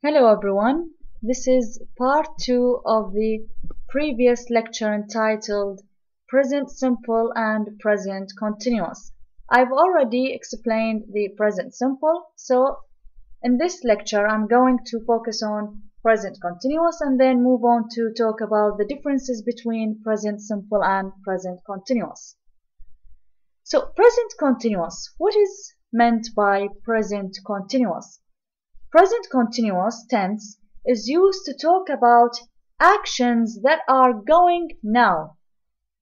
Hello everyone, this is part 2 of the previous lecture entitled Present Simple and Present Continuous. I've already explained the present simple, so in this lecture I'm going to focus on present continuous and then move on to talk about the differences between present simple and present continuous. So present continuous, what is meant by present continuous? Present continuous tense is used to talk about actions that are going now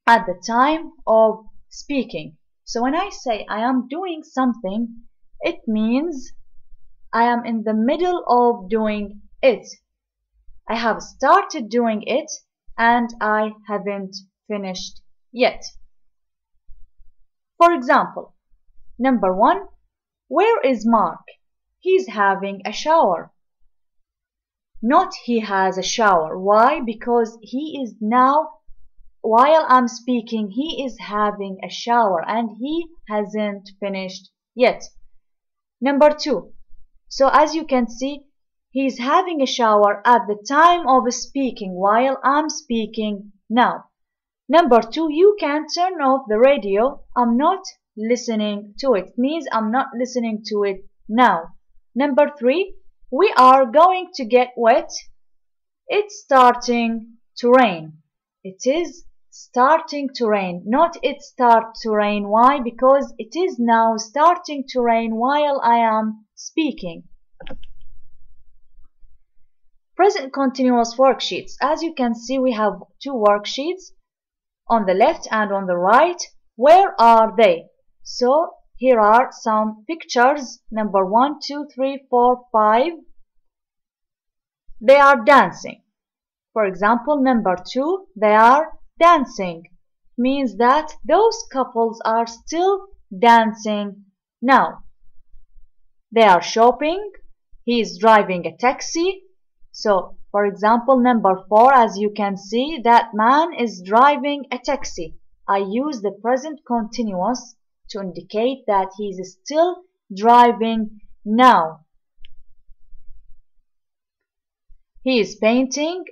at the time of speaking. So when I say I am doing something, it means I am in the middle of doing it. I have started doing it and I haven't finished yet. For example, number one, where is Mark? He's having a shower. Not he has a shower. Why? Because he is now, while I'm speaking, he is having a shower and he hasn't finished yet. Number two. So as you can see, he's having a shower at the time of speaking while I'm speaking now. Number two, you can turn off the radio. I'm not listening to it. it means I'm not listening to it now. Number three, we are going to get wet. It's starting to rain. It is starting to rain, not it start to rain. Why? Because it is now starting to rain while I am speaking. Present continuous worksheets. As you can see, we have two worksheets on the left and on the right. Where are they? So here are some pictures. Number one, two, three, four, five. They are dancing. For example, number two, they are dancing. Means that those couples are still dancing now. They are shopping. He is driving a taxi. So, for example, number four, as you can see, that man is driving a taxi. I use the present continuous to indicate that he is still driving now. He is painting,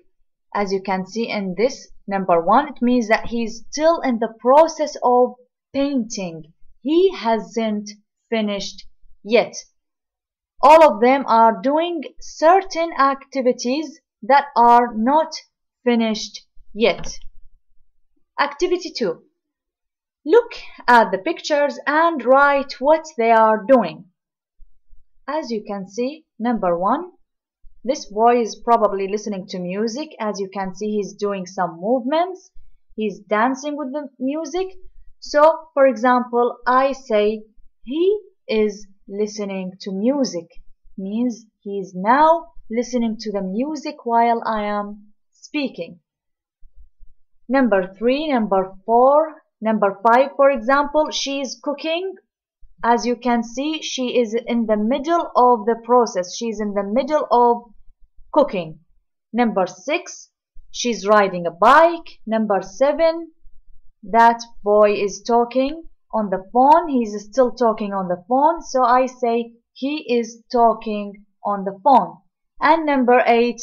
as you can see in this number one, it means that he is still in the process of painting. He hasn't finished yet. All of them are doing certain activities that are not finished yet. Activity 2. Look at the pictures and write what they are doing. As you can see, number one, this boy is probably listening to music. As you can see, he's doing some movements. He's dancing with the music. So, for example, I say he is listening to music. Means he is now listening to the music while I am speaking. Number three, number four, Number five, for example, she is cooking. As you can see, she is in the middle of the process. She's in the middle of cooking. Number six, she's riding a bike. Number seven, that boy is talking on the phone. He's still talking on the phone. So I say he is talking on the phone. And number eight,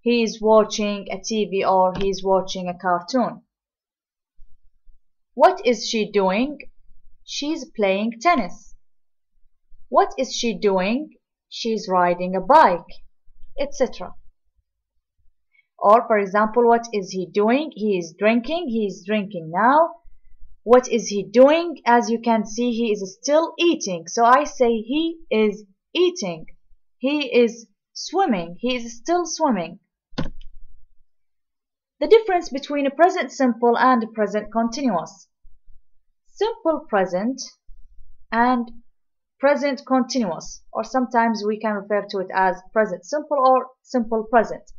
he is watching a TV or he's watching a cartoon. What is she doing? She's playing tennis. What is she doing? She's riding a bike, etc. Or, for example, what is he doing? He is drinking. He is drinking now. What is he doing? As you can see, he is still eating. So I say he is eating. He is swimming. He is still swimming. The difference between a present simple and a present continuous. Simple present and present continuous or sometimes we can refer to it as present simple or simple present.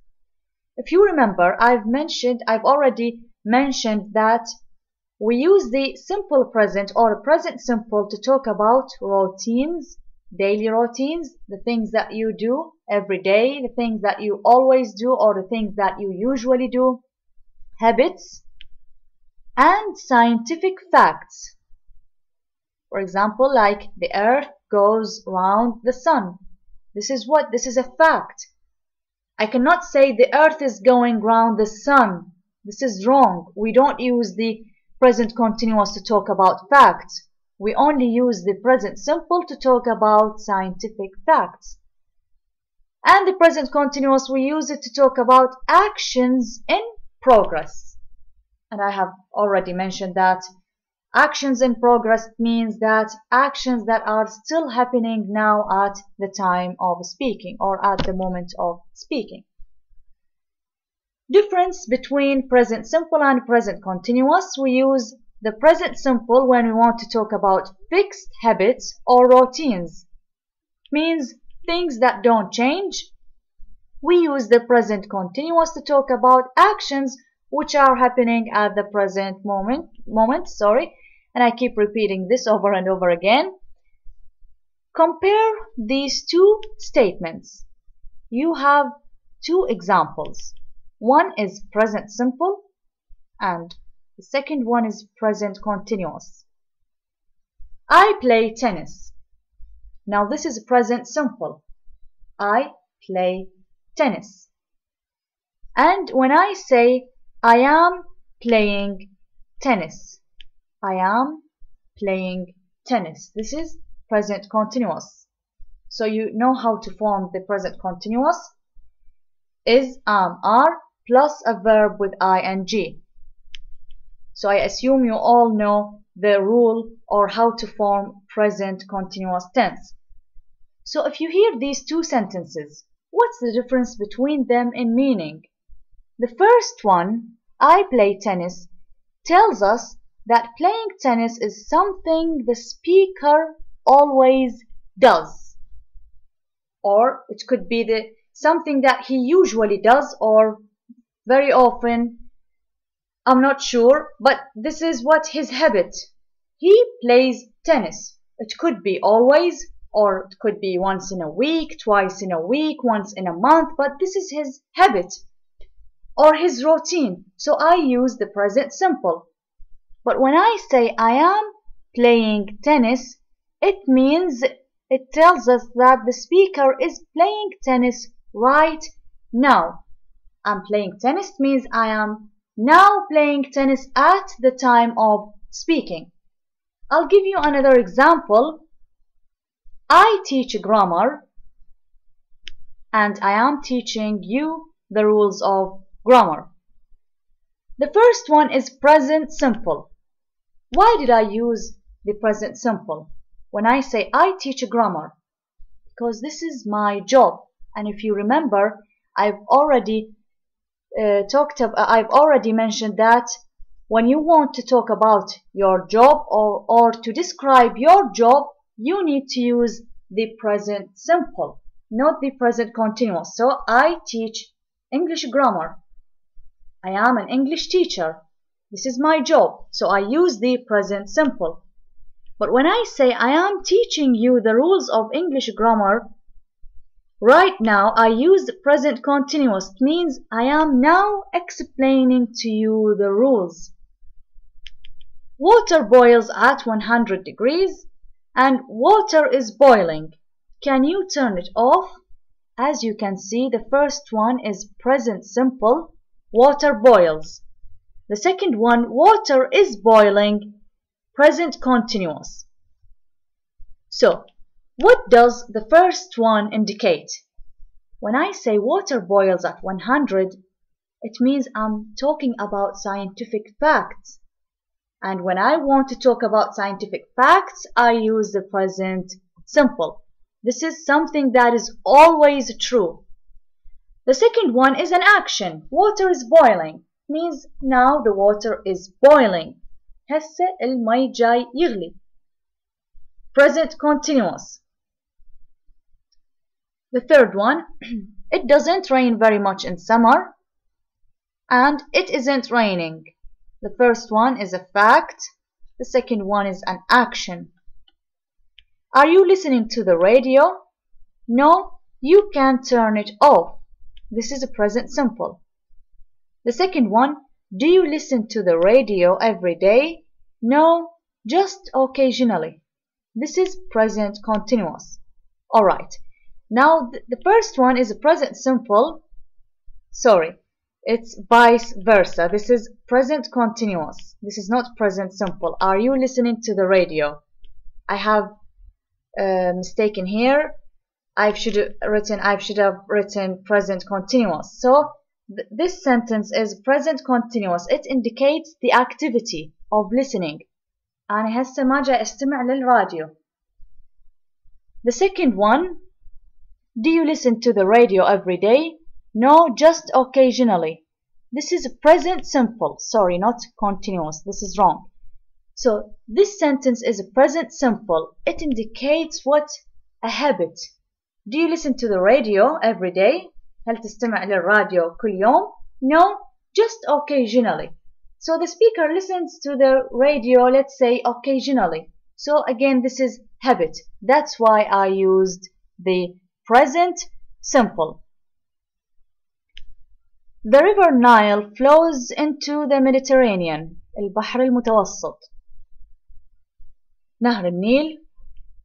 If you remember, I've mentioned, I've already mentioned that we use the simple present or present simple to talk about routines, daily routines, the things that you do every day, the things that you always do or the things that you usually do, habits, and scientific facts. For example, like the earth goes round the sun. This is what? This is a fact. I cannot say the earth is going round the sun. This is wrong. We don't use the present continuous to talk about facts. We only use the present simple to talk about scientific facts. And the present continuous, we use it to talk about actions in progress. And I have already mentioned that actions in progress means that actions that are still happening now at the time of speaking or at the moment of speaking. Difference between present simple and present continuous. We use the present simple when we want to talk about fixed habits or routines. Means things that don't change. We use the present continuous to talk about actions which are happening at the present moment, moment, sorry, and I keep repeating this over and over again. Compare these two statements. You have two examples. One is present simple and the second one is present continuous. I play tennis. Now this is present simple. I play tennis. And when I say I am playing tennis, I am playing tennis. This is present continuous. So you know how to form the present continuous. Is, um, am, are plus a verb with ing. So I assume you all know the rule or how to form present continuous tense. So if you hear these two sentences, what's the difference between them in meaning? The first one, I play tennis, tells us that playing tennis is something the speaker always does. Or it could be the something that he usually does or very often I'm not sure, but this is what his habit. He plays tennis. It could be always, or it could be once in a week, twice in a week, once in a month, but this is his habit or his routine. So I use the present simple. But when I say I am playing tennis, it means it tells us that the speaker is playing tennis right now. I'm playing tennis means I am now playing tennis at the time of speaking. I'll give you another example. I teach grammar and I am teaching you the rules of grammar. The first one is present simple. Why did I use the present simple when I say I teach grammar? Because this is my job. And if you remember, I've already uh, talked about, I've already mentioned that when you want to talk about your job or, or to describe your job, you need to use the present simple, not the present continuous. So I teach English grammar. I am an English teacher. This is my job. So I use the present simple. But when I say I am teaching you the rules of English grammar, Right now I use the present continuous. It means I am now explaining to you the rules. Water boils at 100 degrees and water is boiling. Can you turn it off? As you can see, the first one is present simple, water boils. The second one, water is boiling, present continuous. So, what does the first one indicate? When I say water boils at 100, it means I'm talking about scientific facts. And when I want to talk about scientific facts, I use the present simple. This is something that is always true. The second one is an action. Water is boiling. Means now the water is boiling. هسه المي جاي يغلي. Present continuous. The third one, it doesn't rain very much in summer and it isn't raining. The first one is a fact. The second one is an action. Are you listening to the radio? No, you can turn it off. This is a present simple. The second one, do you listen to the radio every day? No, just occasionally. This is present continuous. Alright, now, the first one is a present simple. sorry it's vice versa this is present continuous this is not present simple are you listening to the radio I have uh, a mistake in here I should have written I should have written present continuous so th this sentence is present continuous it indicates the activity of listening أنا هسه ما جاي استمع للراديو the second one do you listen to the radio every day no just occasionally this is present simple sorry not continuous this is wrong so this sentence is a present simple it indicates what a habit do you listen to the radio every day? هل تستمع للراديو كل يوم? No, just occasionally. So the speaker listens to the radio, let's say occasionally. So again, this is habit. That's why I used the present simple. The river Nile flows into the Mediterranean, البحر المتوسط. نهر النيل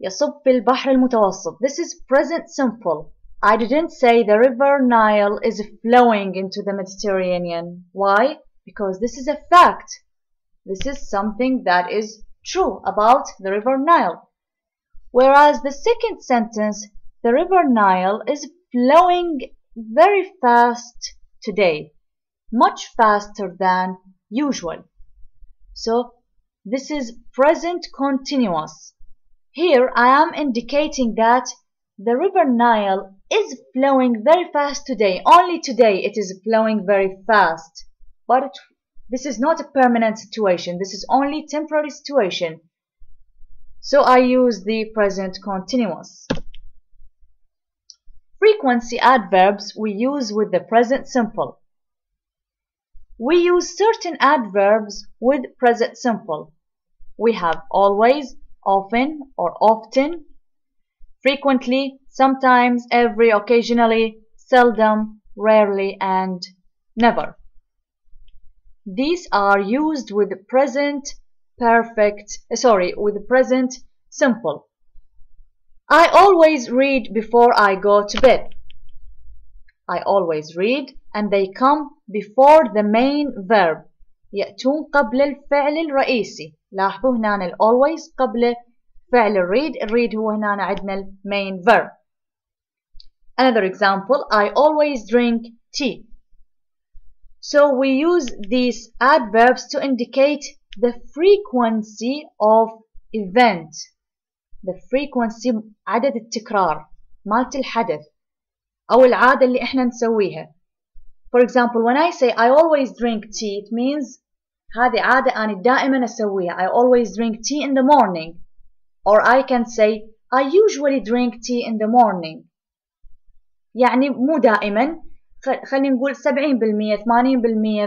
يصب في البحر المتوسط. This is present simple. I didn't say the river Nile is flowing into the Mediterranean. Why? Because this is a fact. This is something that is true about the river Nile. Whereas the second sentence, the river Nile is flowing very fast today, much faster than usual. So this is present continuous. Here I am indicating that the river Nile is flowing very fast today. Only today it is flowing very fast. But it, this is not a permanent situation. This is only temporary situation. So I use the present continuous. Frequency adverbs we use with the present simple. We use certain adverbs with present simple. We have always, often or often, frequently, sometimes, every, occasionally, seldom, rarely, and never. These are used with the present perfect, eh, sorry, with the present simple. I always read before I go to bed. I always read and they come before the main verb يأتون قبل الفعل الرئيسي لاحظوا هنا always قبل فعل الريد الريد هو هنا عندنا main verb another example I always drink tea so we use these adverbs to indicate the frequency of event the frequency عدد التكرار مالت الحدث أو العادة اللي إحنا نسويها for example when I say I always drink tea it means هذه عادة أنا دائما أسويها I always drink tea in the morning or I can say I usually drink tea in the morning يعني مو دائما خلينا نقول 70%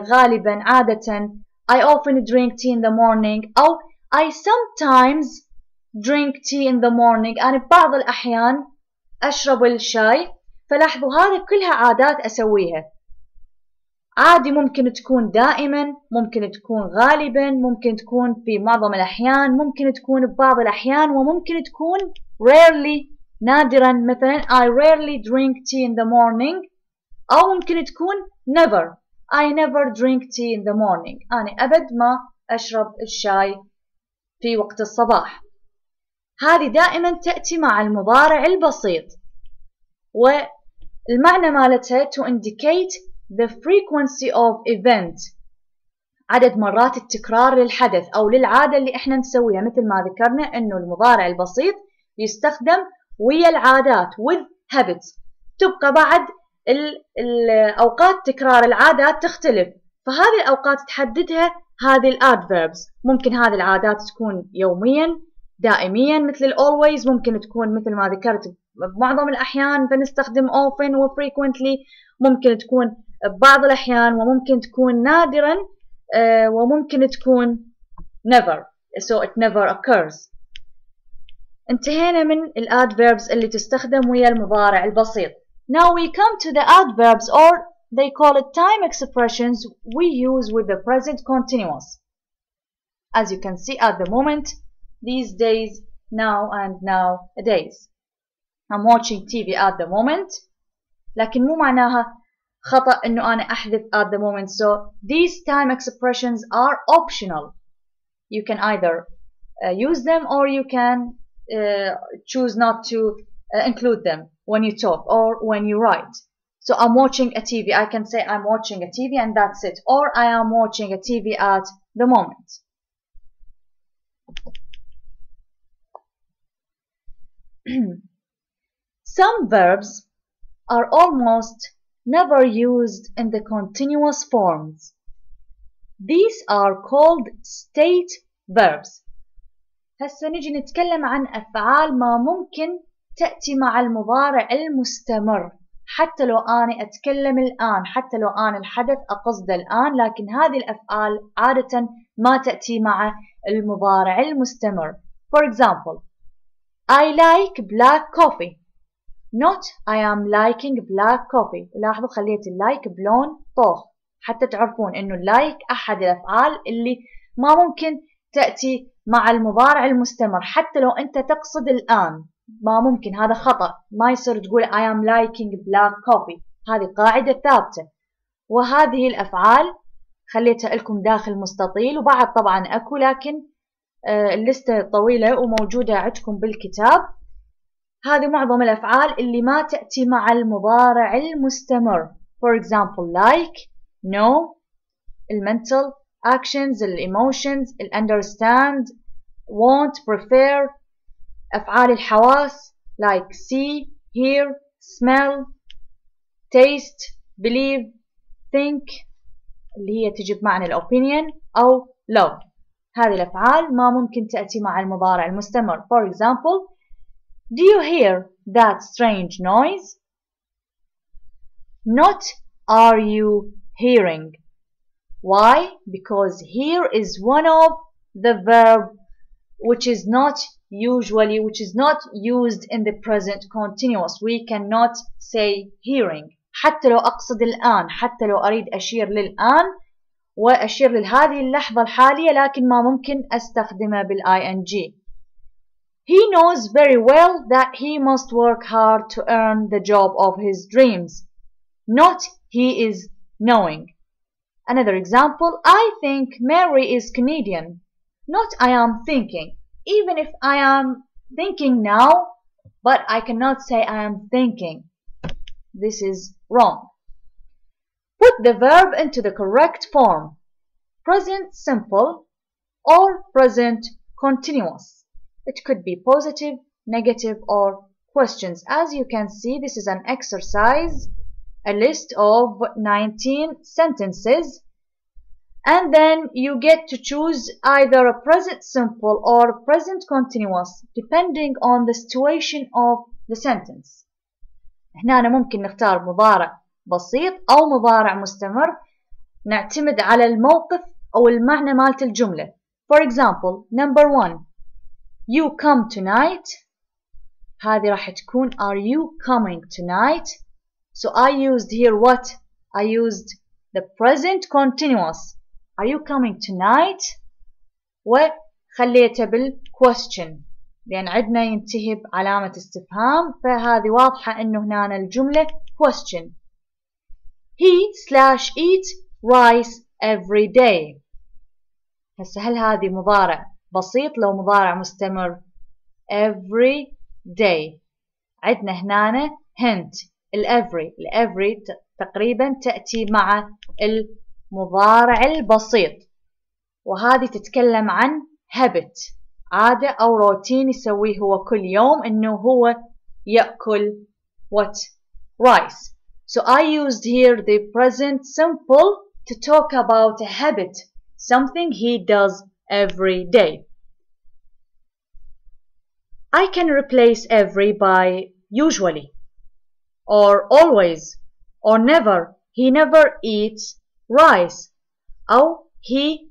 80% غالبا عادة I often drink tea in the morning أو I sometimes drink tea in the morning أنا ببعض الأحيان أشرب الشاي فلاحظوا هذه كلها عادات أسويها عادي ممكن تكون دائما ممكن تكون غالبا ممكن تكون في معظم الأحيان ممكن تكون ببعض الأحيان وممكن تكون rarely نادرا. مثلا I rarely drink tea in the morning أو ممكن تكون never. I never drink tea in the morning. أنا أبد ما أشرب الشاي في وقت الصباح. هذه دائما تأتي مع المضارع البسيط. والمعنى مالتها to indicate the frequency of event. عدد مرات التكرار للحدث أو للعادة اللي إحنا نسويها. مثل ما ذكرنا إنه المضارع البسيط يستخدم ويا العادات with habits. تبقى بعد الأوقات تكرار العادات تختلف. فهذه الأوقات تحددها هذه الادفيربس ممكن هذه العادات تكون يوميا دائميا مثل always. ممكن تكون مثل ما ذكرت بمعظم الأحيان فنستخدم often و frequently ممكن تكون ببعض الأحيان وممكن تكون نادرا وممكن تكون never so it never occurs انتهينا من الادverbs اللي تستخدم ويا المضارع البسيط now we come to the adverbs or they call it time expressions we use with the present continuous as you can see at the moment these days now and nowadays I'm watching TV at the moment لكن مو معناها خطأ إنه أنا أحذف at the moment so these time expressions are optional you can either uh, use them or you can uh, choose not to uh, include them when you talk or when you write so I'm watching a TV I can say I'm watching a TV and that's it or I am watching a TV at the moment Some verbs are almost never used in the continuous forms. These are called state verbs. هسه نجي نتكلم عن أفعال ما ممكن تأتي مع المضارع المستمر حتى لو أنا أتكلم الآن حتى لو أنا الحدث أقصد الآن لكن هذه الأفعال عادة ما تأتي مع المضارع المستمر For example I like black coffee not I am liking black coffee. لاحظوا خليت اللايك بلون طوخ. حتى تعرفون إنه اللايك أحد الأفعال اللي ما ممكن تأتي مع المضارع المستمر حتى لو أنت تقصد الآن. ما ممكن هذا خطأ. ما يصير تقول I am liking black coffee. هذه قاعدة ثابتة. وهذه الأفعال خليتها لكم داخل مستطيل وبعد طبعا أكو لكن آه، اللستة طويلة وموجودة عندكم بالكتاب. هذه معظم الأفعال اللي ما تأتي مع المضارع المستمر. For example like know mental actions emotions understand want prefer أفعال الحواس like see hear smell taste believe think اللي هي تجي بمعنى الأوبينيون أو love. هذه الأفعال ما ممكن تأتي مع المضارع المستمر. For example Do you hear that strange noise? Not are you hearing. Why? Because here is one of the verb which is not usually which is not used in the present continuous we cannot say hearing حتى لو أقصد الآن حتى لو أريد أشير للآن وأشير لهذه اللحظة الحالية لكن ما ممكن أستخدمه بالاي ان جي he knows very well that he must work hard to earn the job of his dreams. Not he is knowing. Another example, I think Mary is Canadian. Not I am thinking. Even if I am thinking now, but I cannot say I am thinking. This is wrong. Put the verb into the correct form. Present simple or present continuous. It could be positive, negative, or questions. As you can see, this is an exercise, a list of 19 sentences. And then you get to choose either a present simple or present continuous depending on the situation of the sentence. هنا أنا ممكن نختار مضارع بسيط أو مضارع مستمر نعتمد على الموقف أو المعنى مالت الجملة. For example, number one, You come tonight هذه راح تكون Are you coming tonight So I used here what I used the present continuous Are you coming tonight وخليته بالquestion لأن عندنا ينتهي بعلامة استفهام فهذه واضحة إنه هنا الجملة question He slash eat rice every day هسه هل هذه مضارع بسيط لو مضارع مستمر. Every day. عندنا هنا hint. الافري الافري تقريبا تأتي مع المضارع البسيط. وهذه تتكلم عن habit. عادة أو روتين يسويه هو كل يوم إنه هو يأكل what? rice. So I used here the present simple to talk about a habit. Something he does every day. I can replace every by usually or always or never. He never eats rice. أو he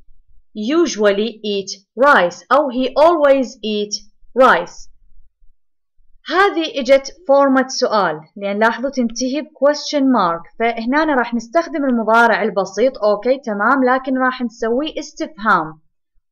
usually eat rice أو he always eat rice. هذه اجت فورمة سؤال لأن لاحظوا تنتهي ب question mark فهنا راح نستخدم المضارع البسيط اوكي تمام لكن راح نسوي استفهام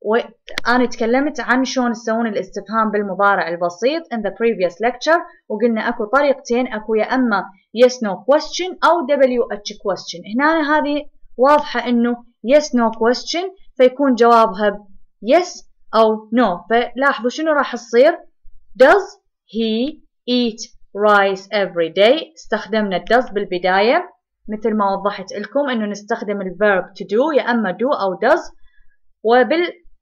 وأنا تكلمت عن شلون تسوون الاستفهام بالمضارع البسيط in the previous lecture وقلنا أكو طريقتين أكو يا أما yes no question أو WH question. هنا هذه واضحة إنه yes no question فيكون جوابها yes أو no. فلاحظوا شنو راح تصير؟ Does he eat rice every day استخدمنا does بالبداية. مثل ما وضحت لكم إنه نستخدم الverb to do يا أما do أو does.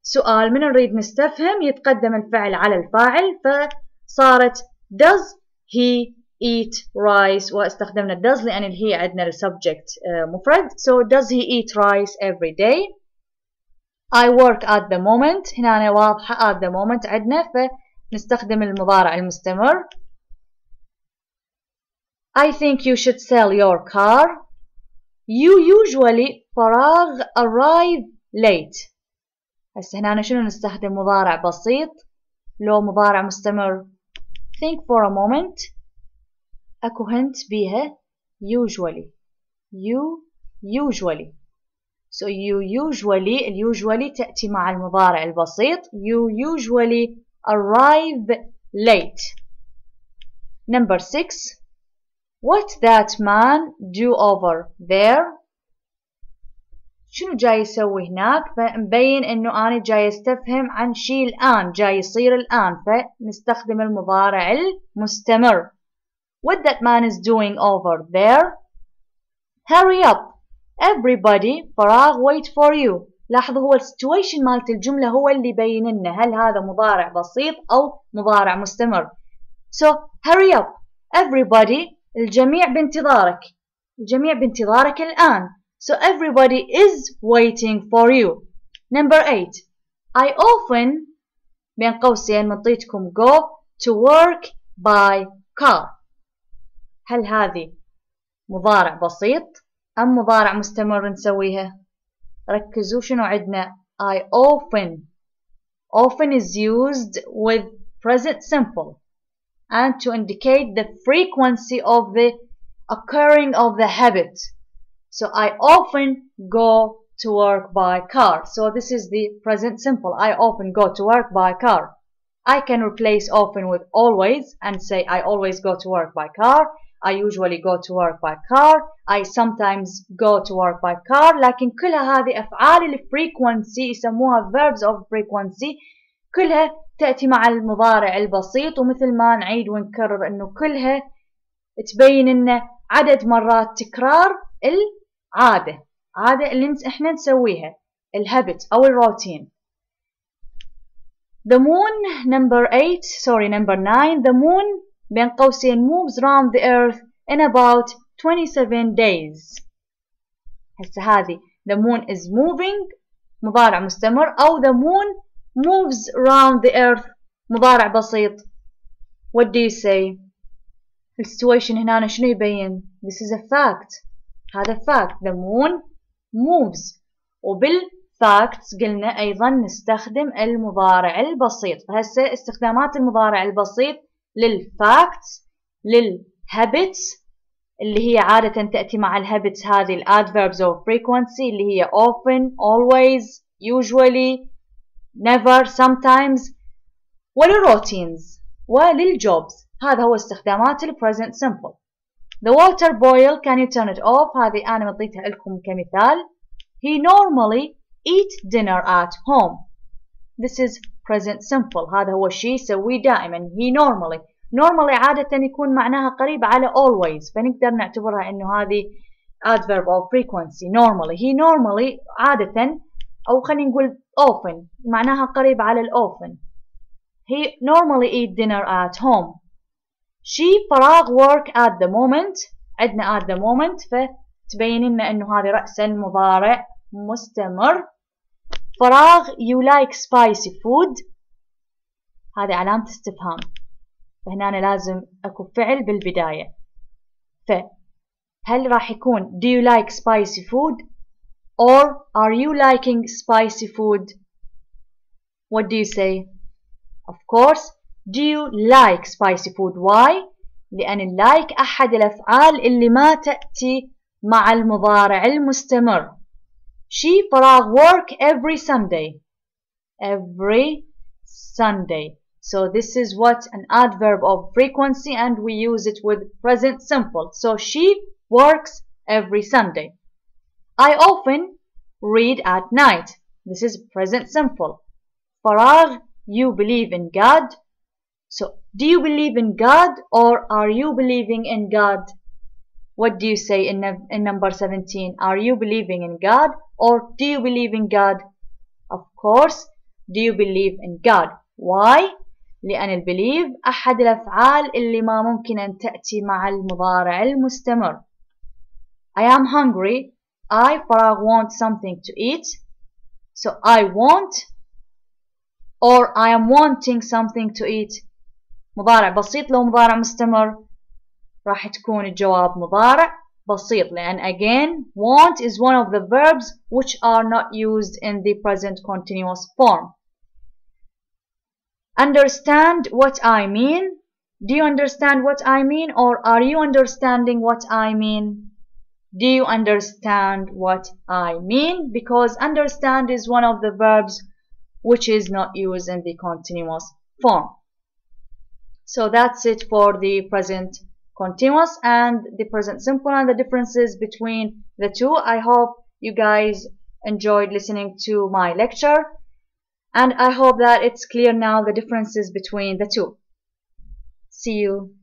وبالسؤال من نريد نستفهم يتقدم الفعل على الفاعل فصارت does he eat rice واستخدمنا does لأن هي عندنا السبجكت مفرد so does he eat rice every day I work at the moment هنا واضحة at the moment عندنا فنستخدم المضارع المستمر I think you should sell your car You usually فراغ arrive late هسه هنا شنو نستخدم مضارع بسيط لو مضارع مستمر think for a moment اكو هنت بيها usually you usually so you usually usually تأتي مع المضارع البسيط you usually arrive late number six what that man do over there شنو جاي يسوي هناك؟ فمبين إنه أنا جاي أستفهم عن شيء الآن جاي يصير الآن. فنستخدم المضارع المستمر. What that man is doing over there? Hurry up. Everybody فراغ wait for you. لاحظوا هو السيتويشن مالت الجملة هو اللي يبين لنا هل هذا مضارع بسيط أو مضارع مستمر. So hurry up. Everybody الجميع بانتظارك. الجميع بانتظارك الآن. So everybody is waiting for you. Number eight. I often بين قوسين منطيتكم go to work by car. هل هذه مضارع بسيط أم مضارع مستمر نسويها؟ ركزوا شنو عندنا I often often is used with present simple and to indicate the frequency of the occurring of the habit so I often go to work by car. So this is the present simple. I often go to work by car. I can replace often with always and say I always go to work by car. I usually go to work by car. I sometimes go to work by car. لكن كلها هذه أفعال الفريكونسي يسموها verbs of frequency كلها تأتي مع المضارع البسيط ومثل ما نعيد ونكرر إنه كلها تبين إنه عدد مرات تكرار العادة عادة اللي إحنا نسويها الهابت أو الروتين The moon number 8 sorry number 9 the moon بين قوسين moves round the earth in about 27 days هسه هذه the moon is moving مضارع مستمر أو the moon moves round the earth مضارع بسيط what do you say السيتويشن هنا شنو يبين this is a fact هذا fact. The moon moves. وبالفاكتس قلنا أيضا نستخدم المضارع البسيط. فهسه استخدامات المضارع البسيط للفاكتس للهابتس اللي هي عادة تأتي مع الهابتس هذه الادverbs of frequency اللي هي often, always, usually, never, sometimes وللروتينز وللجوبز هذا هو استخدامات البريزنت simple. The water boil can you turn it off هذه أنا مضيتها لكم كمثال He normally eat dinner at home This is present simple هذا هو الشيء يسويه دائما He normally normally عادة يكون معناها قريب على always فنقدر نعتبرها إنه هذه adverb of frequency normally he normally عادة أو خلينا نقول often معناها قريب على ال often he normally eat dinner at home She فراغ work at the moment عندنا at the moment فتبين لنا انه هذه رأسا مضارع مستمر فراغ you like spicy food هذه علامة استفهام فهنا أنا لازم أكو فعل بالبداية فهل راح يكون do you like spicy food or are you liking spicy food what do you say of course Do you like spicy food? Why? لأن like أحد الأفعال اللي ما تأتي مع المضارع المستمر. She فراغ work every Sunday. every Sunday. So this is what an adverb of frequency and we use it with present simple. So she works every Sunday. I often read at night. This is present simple. Farag, you believe in God. So do you believe in God or are you believing in God? What do you say in, in number 17? Are you believing in God or do you believe in God? Of course, do you believe in God? Why? لأن البليف أحد الأفعال اللي ما ممكن أن تأتي مع المضارع المستمر. I am hungry. I Farag want something to eat. So I want or I am wanting something to eat. مضارع بسيط لو مضارع مستمر راح تكون الجواب مضارع بسيط لأن again want is one of the verbs which are not used in the present continuous form. Understand what I mean? Do you understand what I mean or are you understanding what I mean? Do you understand what I mean? Because understand is one of the verbs which is not used in the continuous form. So that's it for the present continuous and the present simple and the differences between the two. I hope you guys enjoyed listening to my lecture and I hope that it's clear now the differences between the two. See you